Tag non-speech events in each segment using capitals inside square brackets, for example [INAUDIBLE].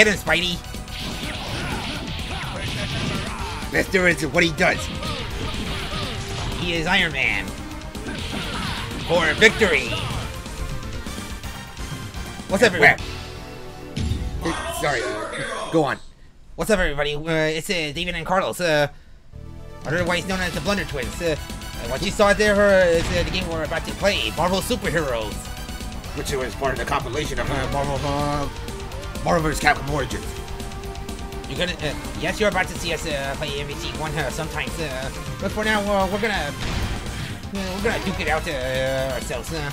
Get him, Spidey. Do it. What he does. He is Iron Man. For victory. What's up, everybody? Sorry. Go on. What's up, everybody? Uh, it's uh, David and Carlos. Uh, otherwise known as the Blunder Twins. Uh, uh, what you saw there uh, is uh, the game we're about to play, Marvel Superheroes. Which was part of the compilation of uh, Marvel, Marvel vs. Capcom Origins. You're gonna, uh, yes, you're about to see us uh, play MVC one uh, sometimes. Uh, but for now, uh, we're gonna, uh, we're gonna duke it out uh, ourselves. Uh,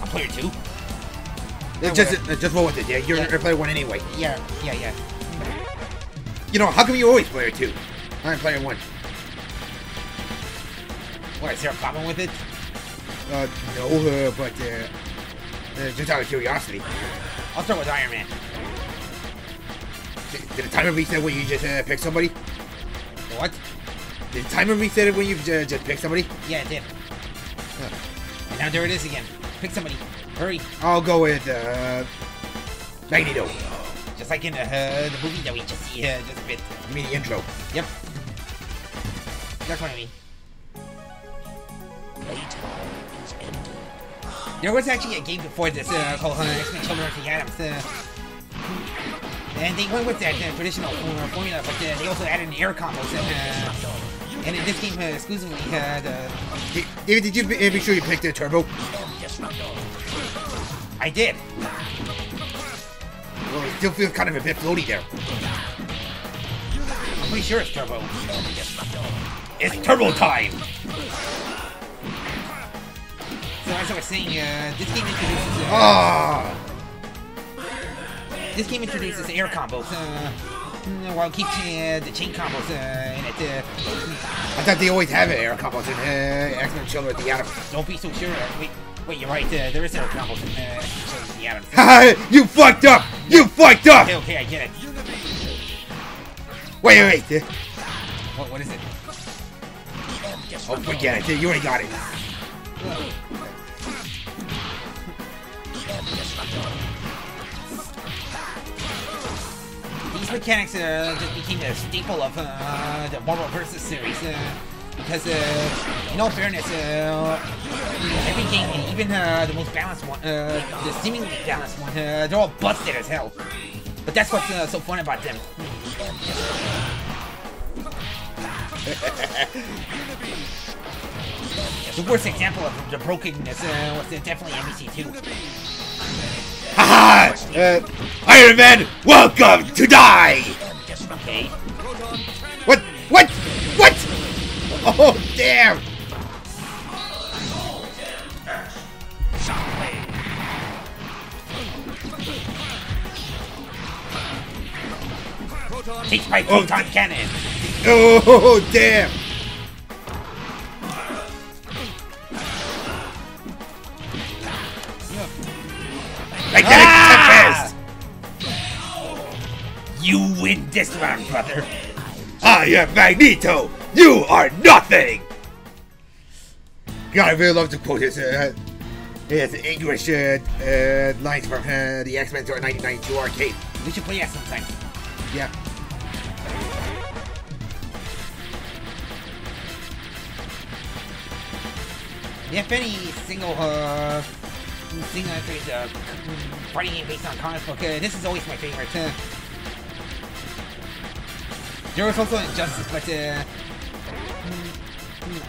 I'm player two. Uh, just, uh, just roll with it. Yeah, you're Yeah. player one anyway. Yeah, yeah, yeah. You know, how come you always player two? I'm player one. What is there a problem with it? Uh, no, uh, but uh, uh, just out of curiosity, I'll start with Iron Man. did, did the timer reset when you just uh, pick somebody? What? Did the timer reset when you uh, just picked somebody? Yeah, it did. And now there it is again. Pick somebody. Hurry. I'll go with uh, Magneto. Just like in uh, the movie that we just see uh, just a bit. You mean the intro? Yep. That's what I mean. There was actually a game before this uh, called uh, X-Men Children of the Atoms. Uh, and they went with that uh, traditional uh, formula, but uh, they also added an air combo. And, uh, and in this game uh, exclusively had... Uh, Did, David, did you make sure you picked the turbo? I did. Well, it still feels kind of a bit floaty there. I'm pretty sure it's turbo. It's turbo time! So as I was saying, uh, this game introduces... Uh, Ah, This game introduces air combos, uh, mm, while keeping uh, the chain combos uh, in it. Uh, I thought they always have air combos in uh, X-Men Children of the Atom. don't be so sure. Uh, wait, wait, you're right. Uh, there is air combos in uh, Children of the. [LAUGHS] Haha, you fucked up! You fucked up! Okay, okay, I get it. Wait, wait, wait. What, what is it? Oh, forget it. You already got it. These mechanics uh, just became a staple of uh, the Marvel vs. series. Uh, because, uh, in all fairness, uh, every game, even uh, the most balanced one, the seemingly balanced one, they're all busted as hell. But that's what's so fun about them. [LAUGHS] the worst example of the brokenness was definitely MVC2. Haha! Uh, Iron Man, welcome to die! Okay? What? What? What? Oh, damn! Take my proton cannon! Oh, damn! This round, brother! I am Magneto! You are nothing! God, I really love to quote his, uh, English uh, uh, lines from uh, the X-Men 1992 arcade. We should play that sometime. Yeah. If any single, uh, single uh, fighting game based on comic book, uh, this is always my favorite. There was also Injustice, but, uh,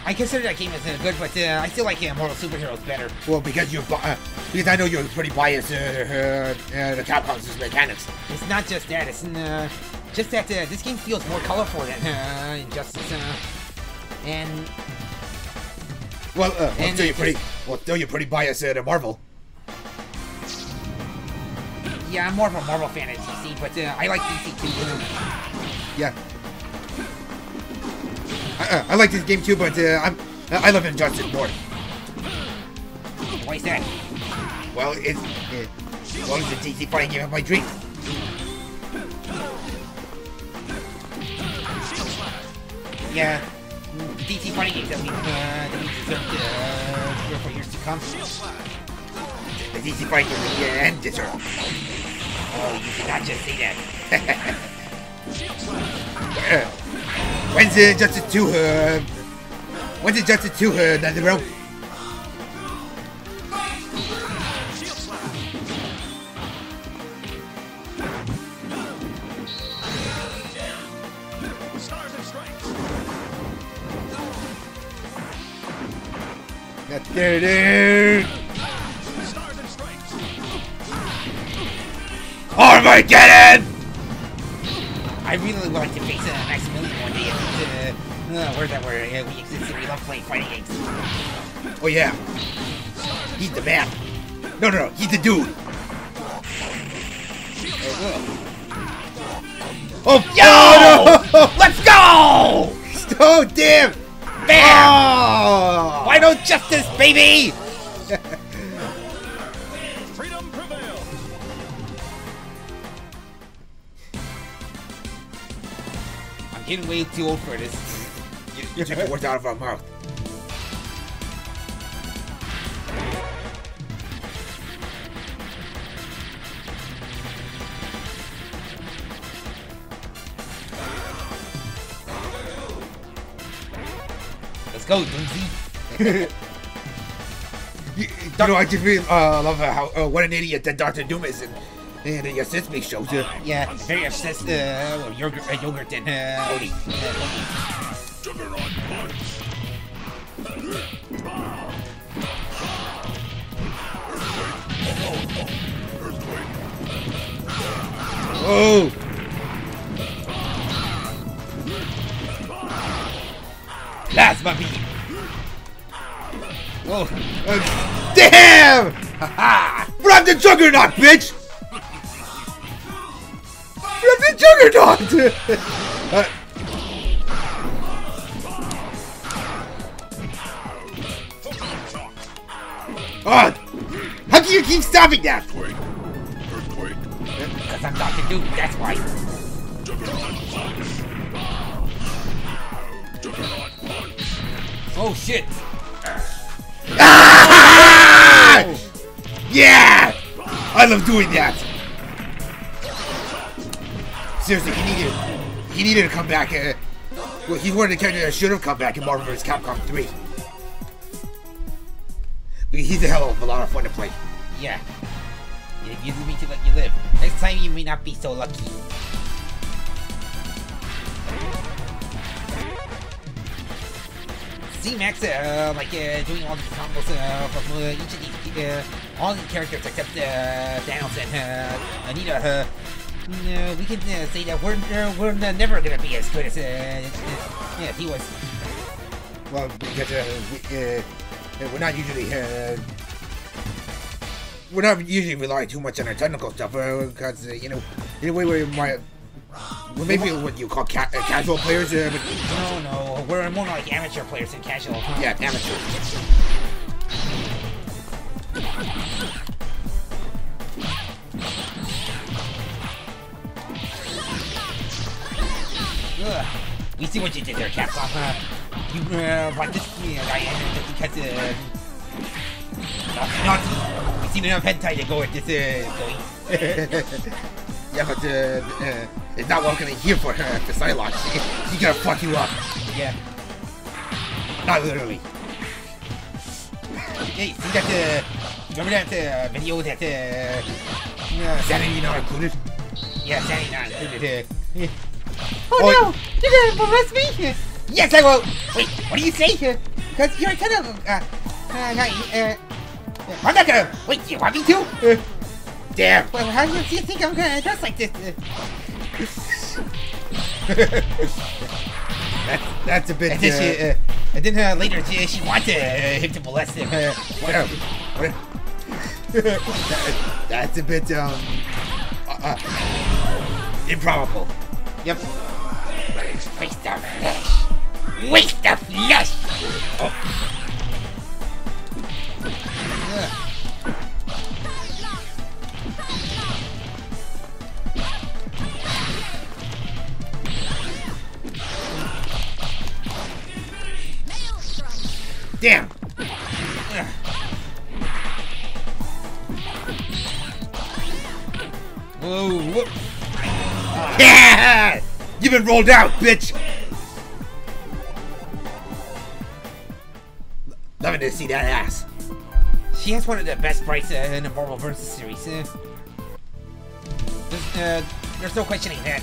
I consider that game as uh, good, but uh, I still like uh, Marvel Superheroes better. Well, because you, uh, because I know you're pretty biased uh, uh, uh, the Capcom's mechanics. It's not just that, it's uh, just that uh, this game feels more colorful than uh, Injustice. Uh, and Well, uh, well And still you're pretty, well, still you're pretty biased uh, to Marvel. yeah, I'm more of a Marvel fan than DC, but uh, I like DC too. Yeah. I, uh, I like this game too, but uh, I'm, I love Injustice more. why is that? Well, it's, uh, well, it's a DC fighting game of my dreams. Yeah, DC fighting games that we uh, that we deserved uh, three or four years to come. It's easy fighting the uh, end just her. Oh, you did not just say that. [LAUGHS] When's uh, Justice 2, uh, when's Justice 2, uh, Netherrealm? Armageddon! I getting? I really like to face one day. Uh, where's that word? Uh, we exist and we love playing fighting games. Oh yeah, he's the man. No, no, no, he's the dude. Oh, Yo! no, no! Let's go! Oh, damn! Bam! Oh! Why no justice, baby? Freedom prevails. I'm getting way too old for this. Took the words out of our mouth. Let's go, Doomsy. [LAUGHS] You, you know, I just really uh, love how uh, what an idiot that Doctor Doom is, and and the Sesame shows you. Yeah, very obsessed uh, with yogurt, uh, yogurt and uh, Odie. Uh, [LAUGHS] Juggernaut punch. Oh! Plasma beam. Whoa. Uh, damn! Ha From the Juggernaut, bitch! From the Juggernaut! [LAUGHS] uh, oh, how can you keep stopping that? Earthquake. Earthquake. Because I'm Dr. Doom, that's why. Juggernaut punch. Juggernaut punch. Oh shit. Ah! Yeah! I love doing that. Seriously, he needed he needed to come back. Uh, well, he's one of the characters that should have come back in Marvel vs. Capcom 3. He's a hell of a lot of fun to play. Yeah. It uses me to let you live. Next time you may not be so lucky. See Max, uh, like uh, doing all these combos uh, from uh, each of these, uh, all these characters except uh, Thanos and uh, Anita. Uh, no, we can uh, say that we're uh, we're never gonna be as good as uh, uh, yeah he was. Well, because uh, we, uh, uh, we're not usually uh, we're not usually relying too much on our technical stuff because uh, you know in a way we might well maybe what you call ca- uh, casual players, uh, but No, no, we're more like amateur players than casual. yeah, amateur. Ugh. We see what you did there, Capcom. Uh, you uh, brought this uh, guy in just because uh, naughty, naughty. We seen enough hentai to go with this uh, yeah, but uh, uh, it's not welcoming here for her after Psylocke. She, she gonna fuck you up. Yeah. Not literally. Hey, see that? Uh, remember that uh, video that? Uh, uh, Sanity not included. yeah, Sandy not included. Uh, Oh, oh no! You're gonna molest me? Yes, I will. Wait, what do you say? Because you're kind of uh, uh, not, uh, I'm not gonna. Wait, do you want me to? Uh, damn. Well, how do you, do you think I'm gonna dress like this? Uh, That's that's a bit. and then uh, she, uh, and then uh, later she, she wanted uh, him to molest him. Uh, Well, what- that- that's a bit um uh, uh, improbable. yep. Of flesh. Waste of flesh. Damn. Whoa. Yeah! [LAUGHS] You've been rolled out, bitch! See that ass. She has one of the best sprites uh, in the Marvel vs. series. Uh, there's, uh, there's no questioning that.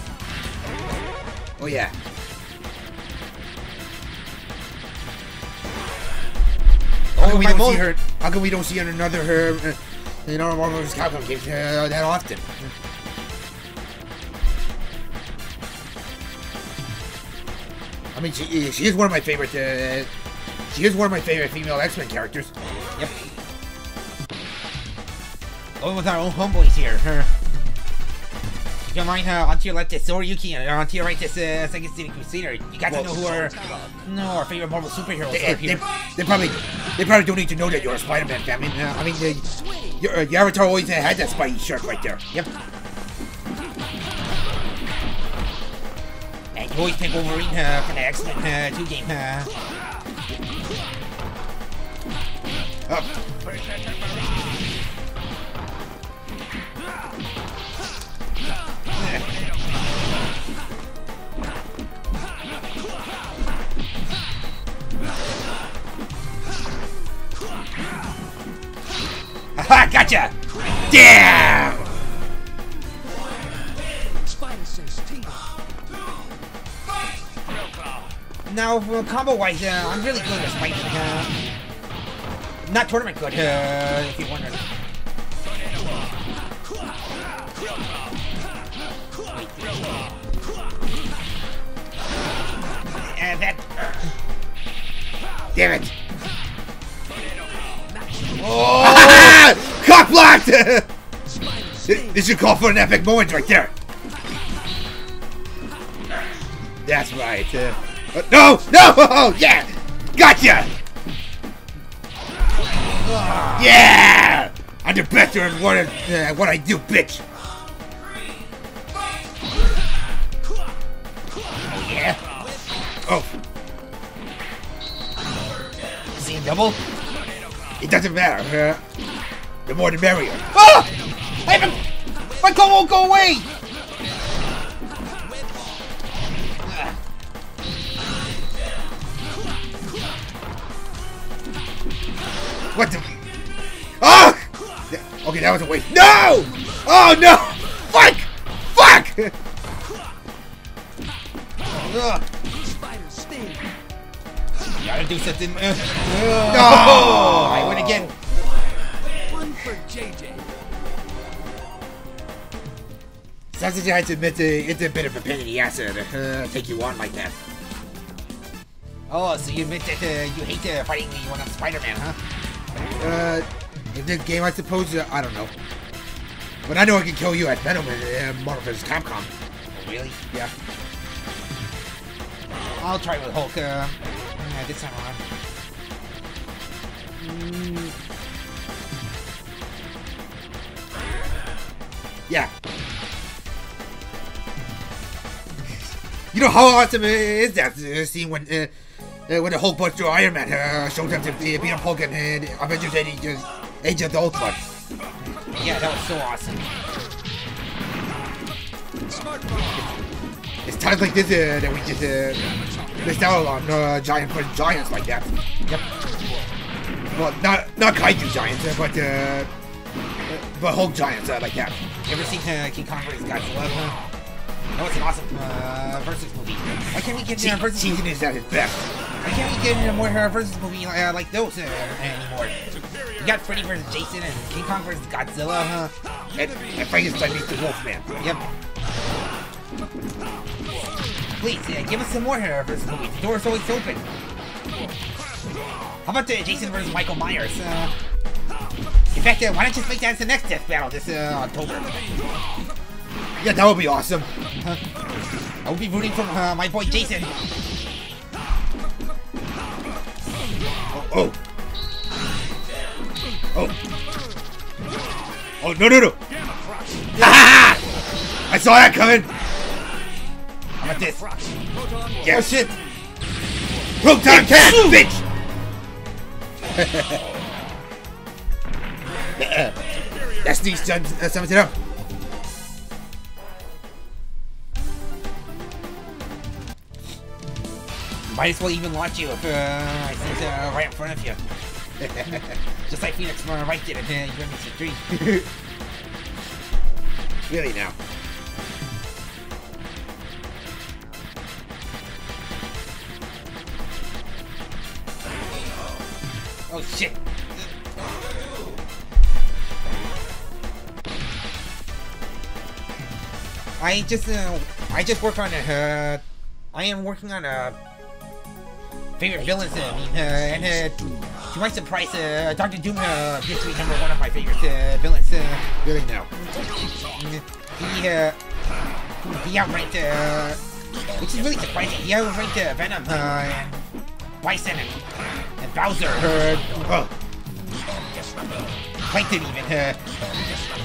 Oh yeah. How Oh, come we don't see her? How come we don't see another her? Uh, you know, Marvel vs. Capcom games uh, that often? I mean, she she is one of my favorite. Uh, she is one of my favorite female X Men characters. Yep. Going with our own homeboys here. You don't mind uh, onto your left is Soriyuki and onto your right is uh, Second City Crusader. You got to know who our no our favorite Marvel superheroes They, are they, here. they probably they probably don't need to know that you're a Spider-Man fan. I mean, uh, I mean, uh, your, uh, your avatar always had that Spidey shirt right there. Yep. And you always pick Wolverine uh, from the X-Men uh, 2 game. Up. Aha, gotcha! Damn! Now, uh, combo-wise, uh, I'm really good at Spike. Uh, not tournament good, uh, if wondering. Uh, that... Damn it! Oh! [LAUGHS] Cock blocked! [LAUGHS] this should call for an epic moment right there. That's right. Uh, no! No! Oh, [LAUGHS] yeah! Gotcha! Yeah! I'm the best at what, uh, what I do, bitch! Oh, yeah? Oh, See double? it doesn't matter. Uh, the more the merrier. Ah! I haven't... My call won't go away! What the? Oh! Okay, that was a waste. No! Oh no! Fuck! Fuck! Ugh. Gotta do something. Uh, No! [LAUGHS] I win again. Sounds like you had to admit uh, it's a bit of a pain in the ass to uh, take you on like that. Oh, so you admit that uh, you hate uh, fighting me when I'm Spider-Man, huh? Uh, in this game, I suppose, uh, I don't know. But I know I can kill you at Venom and uh, Marvel vs. Capcom. Oh, really? Yeah. I'll try with Hulk. Uh, uh, this time around. Mm. Yeah. You know how awesome is that uh, scene when uh, uh, when the Hulk busts through Iron Man uh, shows him to be beat up Hulk and uh, Avengers Age, uh, Age of the Ultron. Yeah, that was so awesome. It's times like this uh, that we just uh, missed out on uh, giant for giants like that. Yep. Well, not not kaiju giants, uh, but uh, but Hulk giants uh, like that. You ever seen uh, King Kong vs. Godzilla? Huh? That was an awesome uh, versus movie. Why can't we get uh, versus Cheating is at his best. Why can't be getting uh, more uh, versus movie uh, like those uh, anymore? You got Freddy vs. Jason and King Kong vs. Godzilla, huh? And, and Frankenstein meets the Wolfman. Yep. Please, uh, give us some more uh, versus movies. The door's always open. How about uh, Jason vs. Michael Myers? Uh, in fact, uh, why not just make that as the next death battle this uh, October? Yeah, that would be awesome. I will be rooting for uh, my boy Jason. Oh, oh. Oh. Oh, no, no, no. Ha! [LAUGHS] I saw that coming. How about this? Yeah. Oh shit! Proton cat, bitch! that sneeze sums, uh, sums it up. Might as well even launch you if uh, I sit uh, right in front of you. [LAUGHS] Just like Phoenix uh, Wright did in uh, Young 3. [LAUGHS] Really now. Oh shit! I just uh, I just work on a uh, I am working on a favorite villains. And to, my surprise, uh, Doctor Doom uh, to be number one of my favorite uh, villains. Uh, Really now. he uh, he outranked uh, which is really surprising. He outranked uh, Venom uh, and Bison and, and Bowser. Uh, Oh, Plankton even. Uh,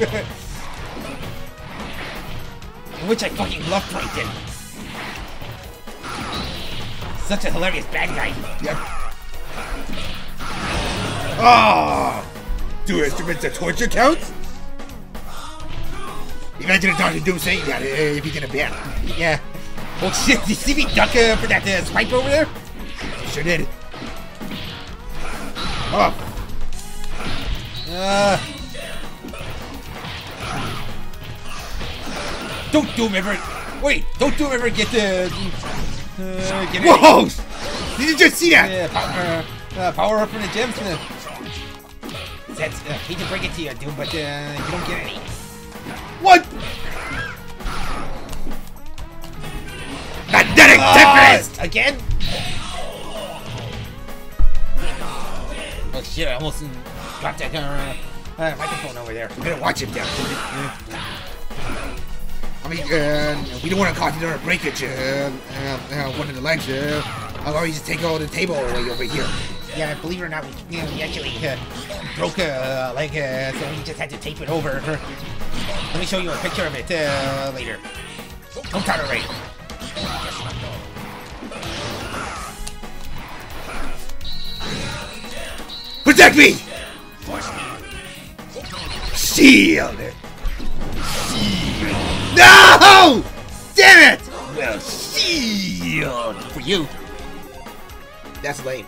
[LAUGHS] which I fucking love Plankton. Such a hilarious bad guy. yep. Ah! Do instruments of torture count? Imagine a Doctor Doom saying that uh, if he's in a band. Yeah. Oh shit, did you see me duck uh, for that uh, swipe over there? Sure did. Oh, Uh, don't Doom ever. Wait, don't Doom ever get the. Uh, whoa! Did you just see that? Yeah, power, uh, power up from the gems. Uh, that's, uh, hate to break it to you, dude, but uh, you don't get any. What? Magnetic Tempest! Uh, again? Oh shit, I almost dropped that uh, uh, microphone over there. I'm gonna watch him down. Mean, uh, we don't want to cause another breakage. Uh, uh, uh, one of the legs. Uh, I'll always just take all the table away over here. Yeah, believe it or not, we, you know, we actually uh, broke a leg, uh, so we just had to tape it over. Let me show you a picture of it uh, later. Don't tolerate. Protect me! Shield! No! Damn it! Well, shield for you. That's lame.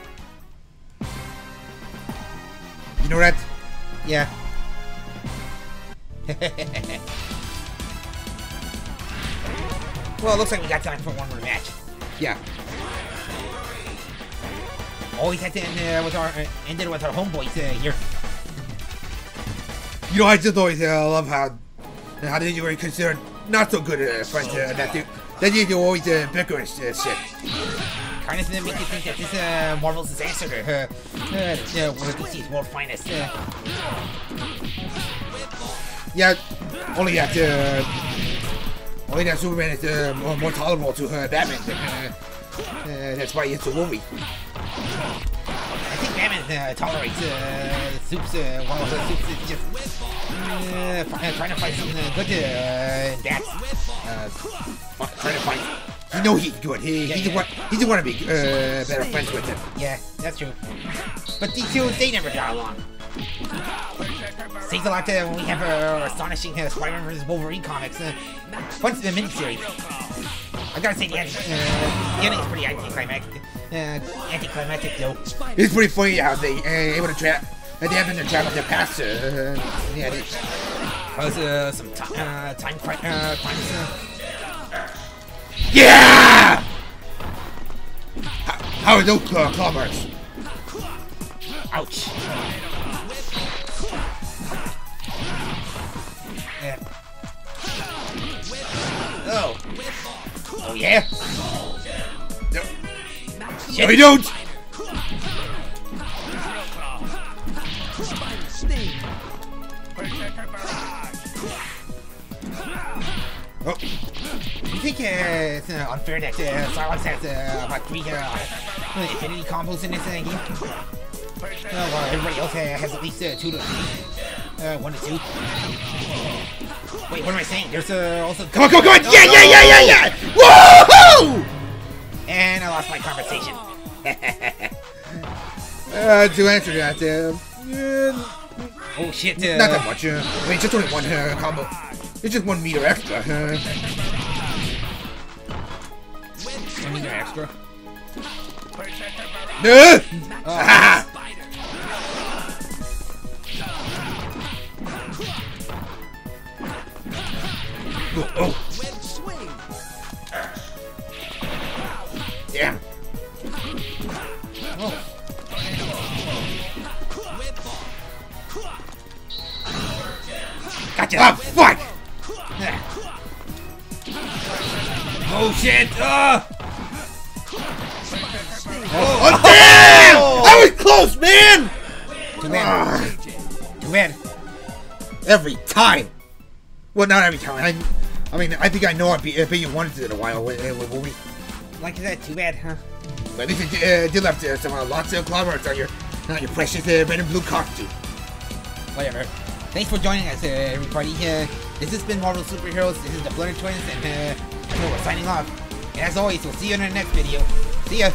You know that? Yeah. [LAUGHS] well, it looks like we got time for one more match. Yeah. Always had to end uh, with our uh, ended with our homeboys uh, here. You know, I just always uh, love how how did you were considered not so good uh, friends. Uh, that they that they do always uh, bicker and uh, shit. Kind of make you think that this uh, Marvel's answer to uh, uh, uh, one of DC's world finest. Uh, Yeah, only that uh, only that Superman is uh, more, more tolerable to uh, Batman. Uh, uh, that's why it's a movie. I think Batman uh, uh, Supes. Uh, one of Supes is just uh, uh, trying to find something uh, good uh, in that. Uh, trying to find. You know he's good. He, Yeah, he's yeah. the one. He's the one to be uh, better friends with him. Yeah, that's true. But these two, they never got along. Says a lot uh, when we have our astonishing uh, Spider-Man vs. Wolverine comics. Uh, once in the miniseries. I gotta say, the, end, uh, the ending's pretty anticlimactic. Uh, anticlimactic, though. It's pretty funny how they uh, able to trap. That they happen to travel their past. Uh, yeah, they, Cause uh, some ti uh, time cri- uh, crimes. Uh, yeah. How, how are those claw ouch. Yeah. Oh. Oh yeah. No, you don't. Oh, [LAUGHS] You think uh, it's uh, unfair that uh, Silence has uh, about three uh, Infinity combos in this uh, game? Uh, while everybody else uh, has at least uh, two to three. Uh, one to two. Wait, what am I saying? There's uh, also. come on, come on, come on! Yeah, yeah, yeah, yeah, yeah! Woohoo! And I lost my conversation. [LAUGHS] Uh, to answer that, uh, uh, Oh shit. Uh, not that much. Uh, I mean, just only one uh, combo. It's just one meter extra. Uh, One meter extra. No! Oh. Ah! Oh, oh. Oh shit! Ah! Oh, damn! I was close, man! Too bad. Ah, Too bad. every time. Well, not every time. I, I mean, I think I know I beat, I beat you once in a while when, uh, when we. Like I said, too bad, huh? But at least you uh, did left uh, some uh, lots of kilometers on your, on your precious uh, red and blue costume. Whatever. Thanks for joining us, uh, everybody. Uh, this has been Marvel Superheroes. This is the Blunder Twins, and uh, we're signing off. And as always, we'll see you in the next video. See ya.